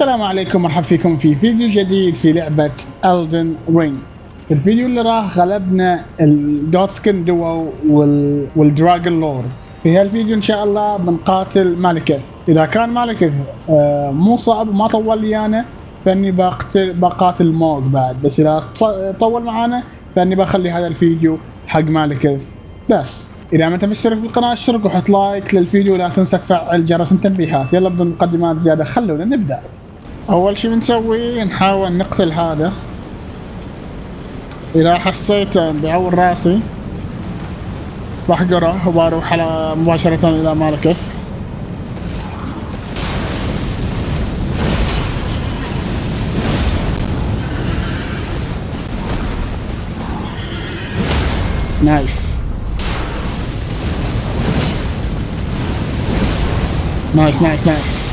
السلام عليكم مرحبا فيكم في فيديو جديد في لعبة Elden Ring. في الفيديو اللي راح غلبنا ال Godskin Duo وال... وال Dragonlord في هالفيديو إن شاء الله بنقاتل مالكث إذا كان مالكث آه مو صعب وما طول لي أنا فإني بقتل بقاتل موغ بعد. بس إذا طول معانا فإني بخلي هذا الفيديو حق مالكث بس. إذا ما أنت مشترك في القناة اشترك وحط like للفيديو ولا تنسى تفعل جرس التنبيهات يلا بدون مقدمات زياده خلونا نبدأ. أول شيء بنسوي نحاول نقتل هذا. إذا حسيته بيعور راسي بحقره وبروح على مباشرة إلى مالكث نايس. نايس نايس نايس.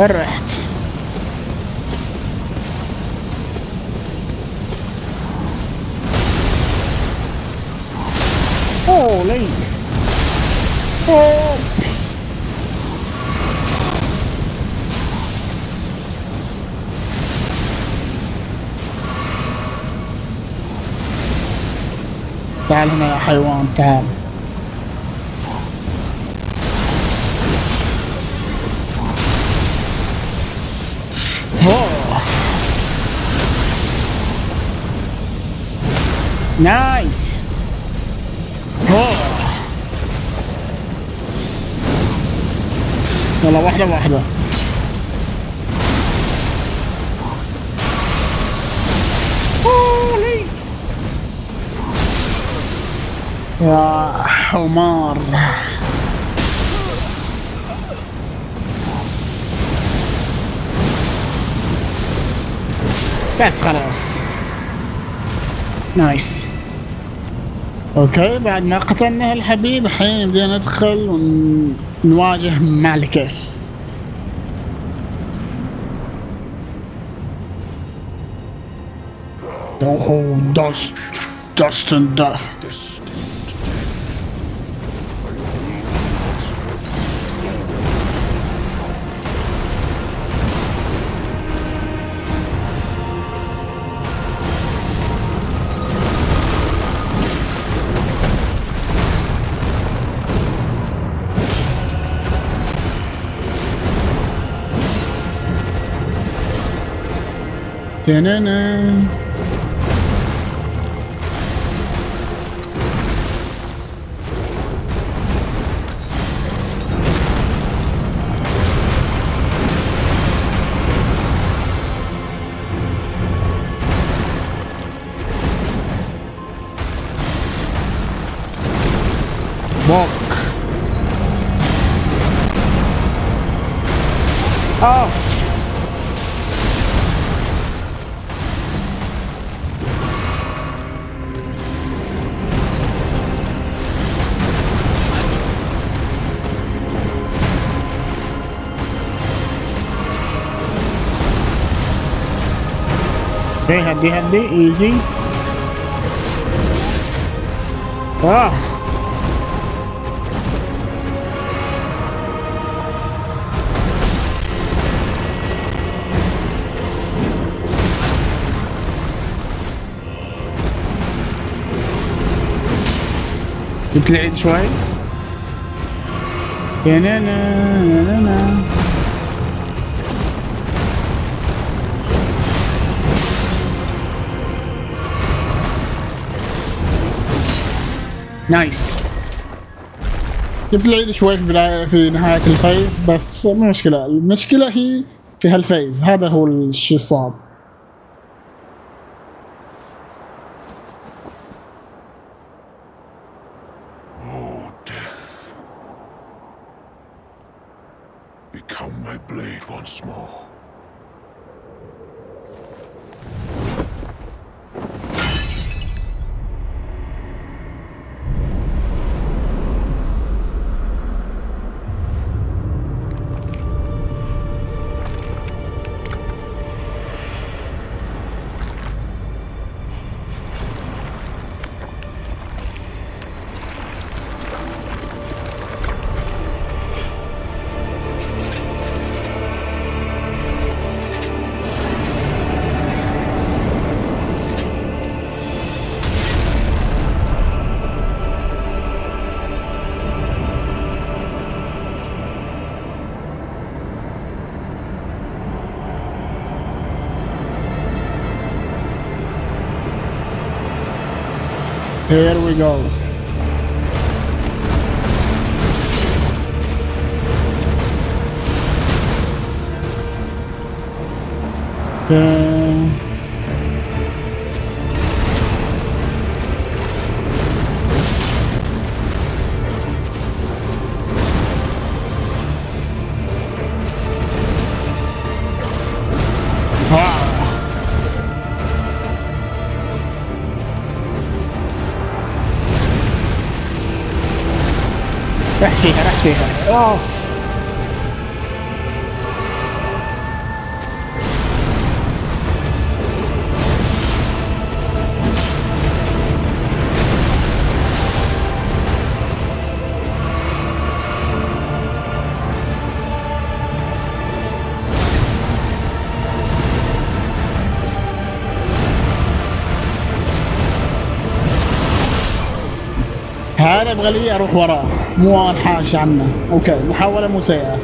وين رحت؟ Holy! Oh! تعال هنا يا حيوان تعال Nice. Oh. يلا واحدة واحدة. يا حمار بس خلاص nice okay بعد ما قتلنا الحبيب الحين نبدا ندخل ونواجه مالكث Oh, dust, dust and. Da-na-na. Oh, Okay, handy, handy, easy. Ah! You clear it right? Yeah, na. نايس جبت العيد شوي في نهاية الفيز بس مو مشكلة المشكلة هي في هالفيز هذا هو الشيء الصعب Oh, death. Become my blade once more. Here we go. 推。哇、哦！أبغى لي أروح وراه مو انحاش عنه أوكي محاولة مو سيئة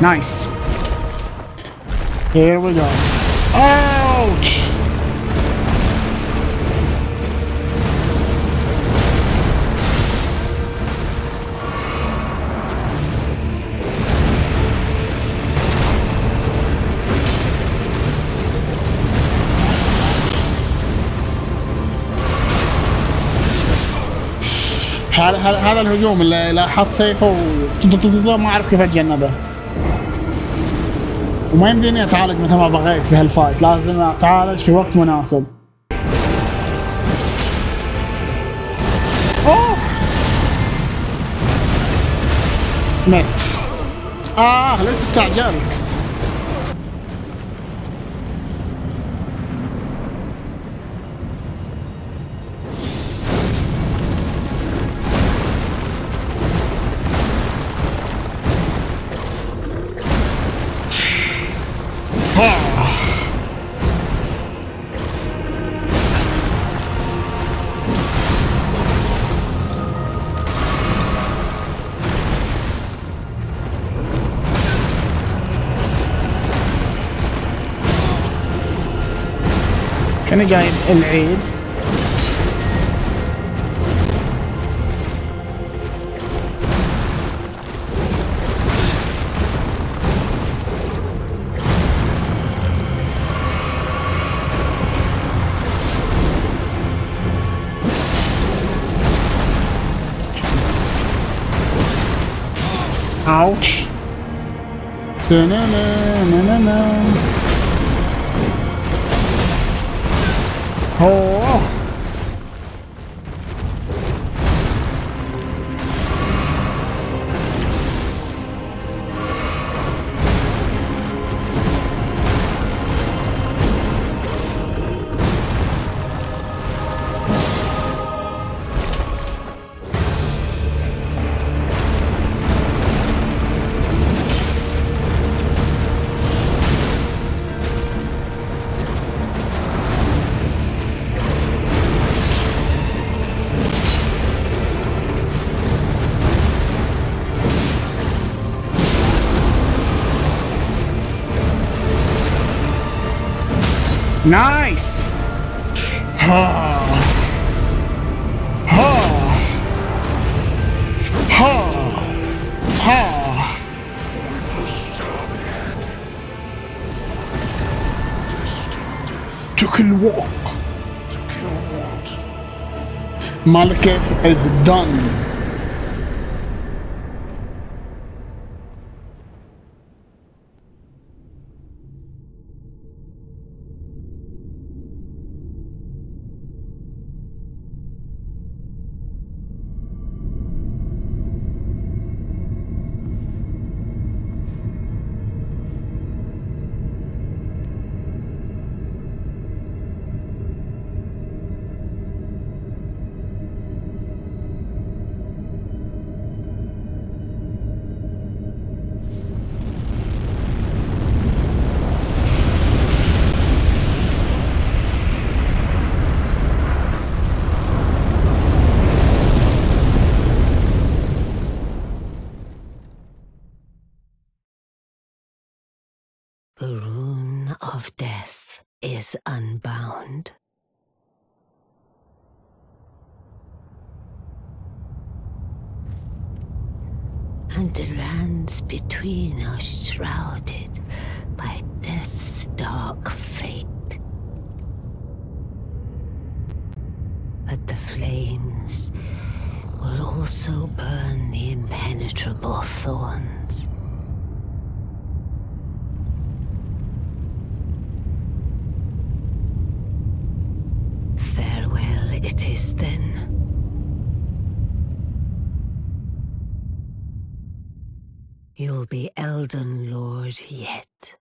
nice Here we go. Ouch! هذا هذا الهجوم اللي لا حط سيفه و ما أعرف كيف أتجنبه. وما يمديني أتعالج متى ما بغيت في هالفايت. لازم أتعالج في وقت مناسب. أوه! مت آه لسه استعجلت كان جايب العيد Ouch. Da-na-na-na-na-na. Oh. Nice. Ha. Ha. Ha. Ha. To kill walk. To kill what? Malekith is done. Is unbound. And the lands between are shrouded by death's dark fate. But the flames will also burn the impenetrable thorns. It is then. You'll be Elden Lord yet.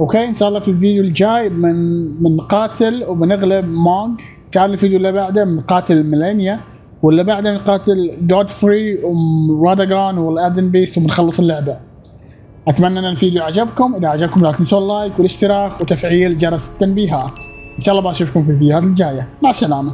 أوكي؟ إن شاء الله في الفيديو الجاي من من نقاتل وبنغلب موهج. كان الفيديو اللي بعده بنقاتل مالينيا واللي بعده نقاتل جودفري وراداغون وال Elden Beast وبنخلص اللعبة. أتمنى إن الفيديو عجبكم. إذا عجبكم لا تنسوا اللايك والاشتراك وتفعيل جرس التنبيهات. إن شاء الله بشوفكم في الفيديوهات الجاية. مع السلامة.